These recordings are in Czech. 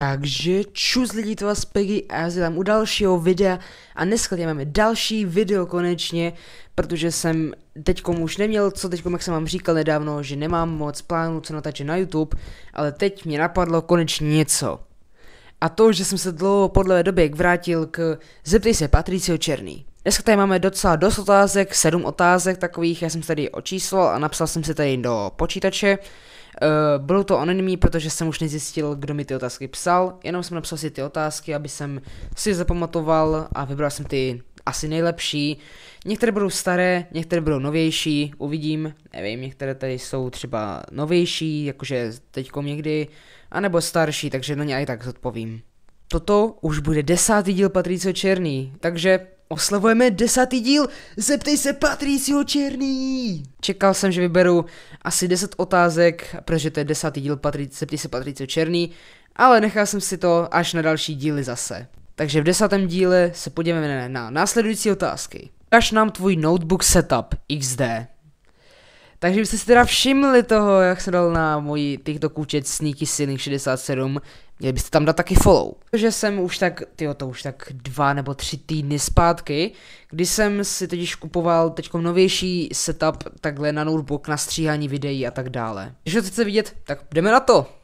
Takže čus lidi, to vás Peggy a já se tam u dalšího videa a dneska tady máme další video konečně, protože jsem teďkom už neměl, co teďkom, jak jsem vám říkal nedávno, že nemám moc plánů, co natáčet na YouTube, ale teď mě napadlo konečně něco. A to, že jsem se dlouho podle době vrátil k Zeptej se Patricio Černý. Dneska tady máme docela dost otázek, sedm otázek takových, já jsem se tady očíslal a napsal jsem si tady do počítače. Uh, bylo to anonymní, protože jsem už nezjistil, kdo mi ty otázky psal, jenom jsem napsal si ty otázky, aby jsem si zapamatoval a vybral jsem ty asi nejlepší. Některé budou staré, některé budou novější, uvidím, nevím, některé tady jsou třeba novější, jakože teďkom někdy, anebo starší, takže na ně i tak zodpovím. Toto už bude desátý díl Patricio Černý, takže oslavujeme desátý díl Zeptej se Patricio Černý! Čekal jsem, že vyberu asi 10 otázek, protože to je desátý díl Patri- Zeptej se Patricio Černý, ale nechal jsem si to až na další díly zase. Takže v desátém díle se podíváme na následující otázky. Ukaž nám tvůj notebook setup XD. Takže byste si teda všimli toho, jak se dal na můj TikTok účet Sneaky Ceiling 67, měli byste tam dát taky follow. Protože jsem už tak, tyjo, to už tak dva nebo tři týdny zpátky, kdy jsem si totiž kupoval teď novější setup takhle na notebook, na stříhání videí a tak dále. Když to chcete vidět, tak jdeme na to.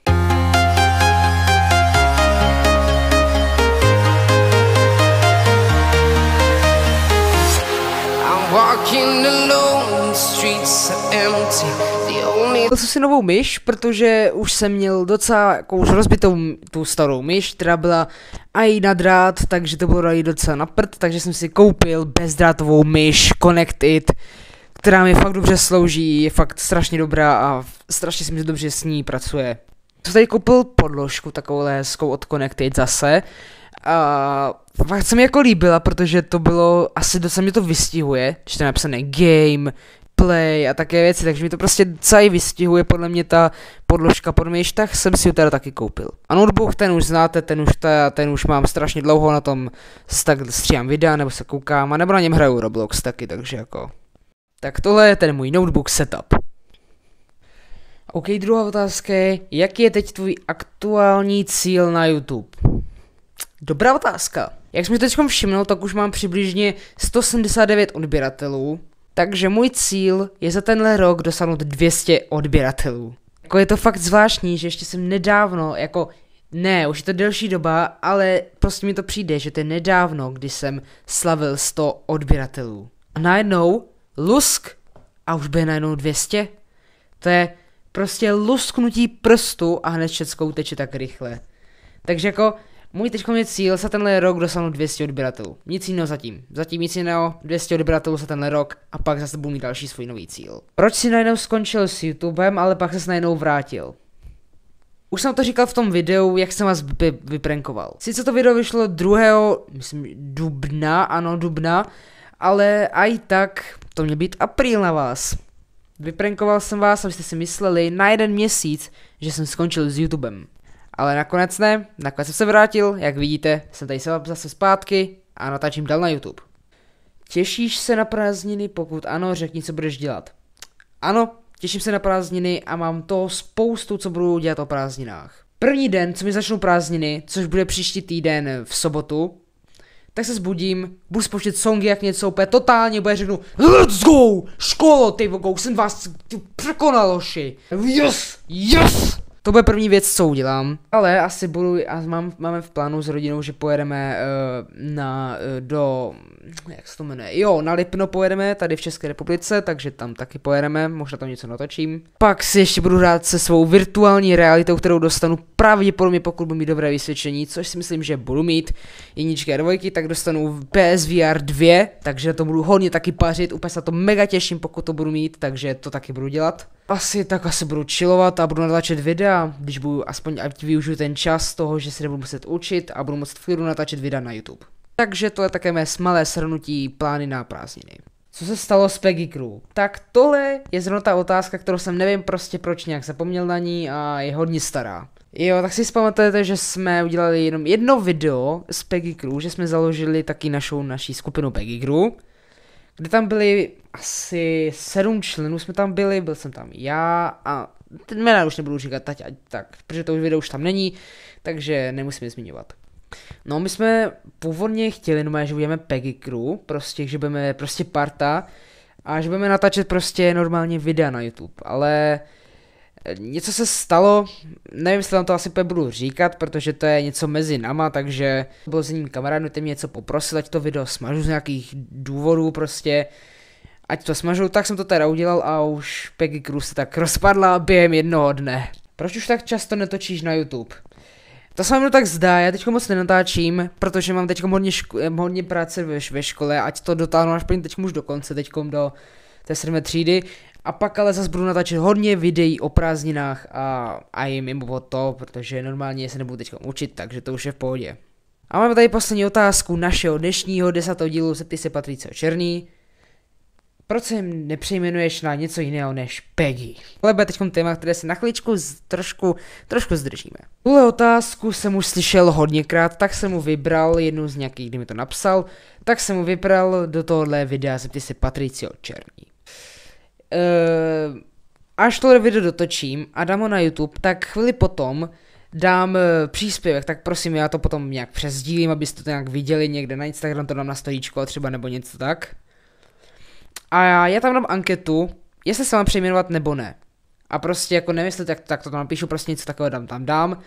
Koupil jsem si novou myš, protože už jsem měl docela jako už rozbitou tu starou myš, která byla i na drát, takže to bylo i docela na prd, takže jsem si koupil bezdrátovou myš Connected, která mi fakt dobře slouží, je fakt strašně dobrá a strašně si mi dobře s ní pracuje. Jsem tady koupil? Podložku takovou hezkou od Connected zase, a fakt se mi jako líbila, protože to bylo, asi docela mě to vystihuje, že to je napsané game, play a také věci, takže mi to prostě docela vystihuje podle mě ta podložka pod myš, tak jsem si ho teda taky koupil. A notebook ten už znáte, ten už, ta, ten už mám strašně dlouho na tom, tak stříhám videa, nebo se koukám, a nebo na něm hraju Roblox taky, takže jako. Tak tohle je ten můj notebook setup. OK, druhá otázka je, jaký je teď tvůj aktuální cíl na YouTube? Dobrá otázka. Jak jsme teď všiml, tak už mám přibližně 179 odběratelů, takže můj cíl je za tenhle rok dosáhnout 200 odběratelů. Jako je to fakt zvláštní, že ještě jsem nedávno, jako ne, už je to delší doba, ale prostě mi to přijde, že to je nedávno, kdy jsem slavil 100 odběratelů. A najednou lusk a už bude najednou 200. To je prostě lusknutí prstu a hned všeckou teče tak rychle. Takže jako můj teď je cíl za tenhle rok dosáhnout 200 odběratelů. Nic jiného zatím. Zatím nic jiného, 200 odběratelů za tenhle rok a pak zase budu mít další svůj nový cíl. Proč si najednou skončil s YouTubem, ale pak se najednou vrátil? Už jsem to říkal v tom videu, jak jsem vás vy- vyprankoval. Sice to video vyšlo 2. myslím, dubna, ano, dubna, ale i tak to měl být apríl na vás. Vyprankoval jsem vás, abyste si mysleli na jeden měsíc, že jsem skončil s YouTubem. Ale nakonec ne, nakonec jsem se vrátil, jak vidíte, jsem tady zase zpátky a natáčím dál na YouTube. Těšíš se na prázdniny? Pokud ano, řekni, co budeš dělat. Ano, těším se na prázdniny a mám to spoustu, co budu dělat o prázdninách. První den, co mi začnou prázdniny, což bude příští týden v sobotu, tak se zbudím, budu spouštět songy, jak něco úplně totálně, bude řeknu Let's go! Školo, ty vokou, jsem vás překonal, oši. Yes! Yes! To bude první věc, co udělám. Ale asi budu, a mám, máme v plánu s rodinou, že pojedeme uh, na, uh, do, jak se to jmenuje, jo, na Lipno pojedeme, tady v České republice, takže tam taky pojedeme, možná tam něco natočím. Pak si ještě budu hrát se svou virtuální realitou, kterou dostanu pravděpodobně, pokud budu mít dobré vysvědčení, což si myslím, že budu mít jedničky a dvojky, tak dostanu PSVR 2, takže to budu hodně taky pařit, úplně se na to mega těším, pokud to budu mít, takže to taky budu dělat. Asi tak asi budu chillovat a budu natáčet videa, když budu aspoň ať využiju ten čas toho, že se nebudu muset učit a budu muset v klidu natáčet videa na YouTube. Takže to je také mé malé shrnutí plány na prázdniny. Co se stalo s Peggy Crew? Tak tohle je zrovna ta otázka, kterou jsem nevím prostě proč nějak zapomněl na ní a je hodně stará. Jo, tak si vzpamatujete, že jsme udělali jenom jedno video s Peggy Crew, že jsme založili taky našou naší skupinu Peggy Crew, kde tam byli asi sedm členů jsme tam byli, byl jsem tam já a ten jména už nebudu říkat tak, tak, protože to už video už tam není, takže nemusíme zmiňovat. No my jsme původně chtěli, no že budeme Peggy Crew, prostě, že budeme prostě parta a že budeme natáčet prostě normálně videa na YouTube, ale něco se stalo, nevím, jestli vám to asi budu říkat, protože to je něco mezi nama, takže byl s ním kamarád, ten mě něco poprosil, ať to video smažu z nějakých důvodů prostě, ať to smažu, tak jsem to teda udělal a už Peggy Cruz se tak rozpadla během jednoho dne. Proč už tak často netočíš na YouTube? To se mi tak zdá, já teď moc nenatáčím, protože mám teď hodně, ško- hodně práce ve, ve škole, ať to dotáhnu až teď už do konce, teď do té sedmé třídy. A pak ale zase budu natáčet hodně videí o prázdninách a, a i mimo to, protože normálně se nebudu teď učit, takže to už je v pohodě. A máme tady poslední otázku našeho dnešního desátého dílu Zeptej se Patrice Černý. Proč se nepřejmenuješ na něco jiného než Peggy? Ale bude teď téma, které se na chvíličku z, trošku, trošku zdržíme. Tuhle otázku jsem už slyšel hodněkrát, tak jsem mu vybral jednu z nějakých, kdy mi to napsal, tak jsem mu vybral do tohohle videa Zeptej se Patricio Černý. Uh, až tohle video dotočím a dám ho na YouTube, tak chvíli potom dám uh, příspěvek, tak prosím, já to potom nějak přesdílím, abyste to nějak viděli někde na Instagram, to dám na storíčko třeba nebo něco tak. A já, já tam dám anketu, jestli se mám přejmenovat nebo ne. A prostě jako nemyslet, tak, tak to tam napíšu, prostě něco takového dám tam dám.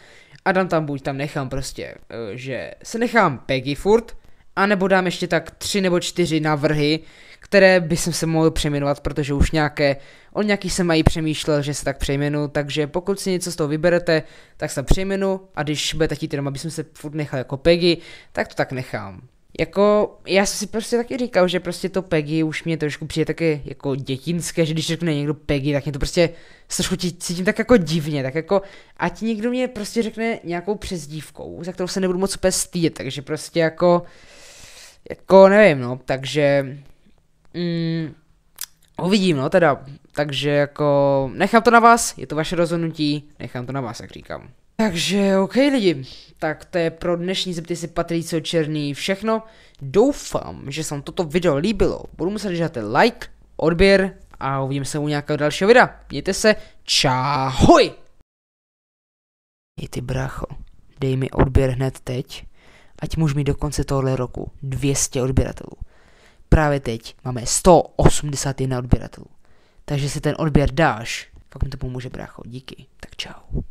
A dám tam buď tam nechám prostě, uh, že se nechám Peggy furt, a nebo dám ještě tak tři nebo čtyři návrhy, které by jsem se mohl přejmenovat, protože už nějaké, on nějaký se mají přemýšlel, že se tak přejmenu, takže pokud si něco z toho vyberete, tak se přejmenu a když budete chtít jenom, aby jsem se furt nechal jako Peggy, tak to tak nechám. Jako, já jsem si prostě taky říkal, že prostě to Peggy už mě trošku přijde také jako dětinské, že když řekne někdo Peggy, tak mě to prostě trošku cítím tak jako divně, tak jako, ať někdo mě prostě řekne nějakou přezdívkou, za kterou se nebudu moc úplně takže prostě jako, jako nevím, no, takže mm, uvidím, no, teda, takže jako nechám to na vás, je to vaše rozhodnutí, nechám to na vás, jak říkám. Takže ok lidi, tak to je pro dnešní zepty si Patricio Černý všechno. Doufám, že se vám toto video líbilo. Budu muset dát like, odběr a uvidím se u nějakého dalšího videa. Mějte se, čahoj! Jej ty brácho, dej mi odběr hned teď, ať můžu mít do konce tohle roku 200 odběratelů. Právě teď máme 181 odběratelů. Takže si ten odběr dáš, fakt mi to pomůže brácho, díky, tak čau.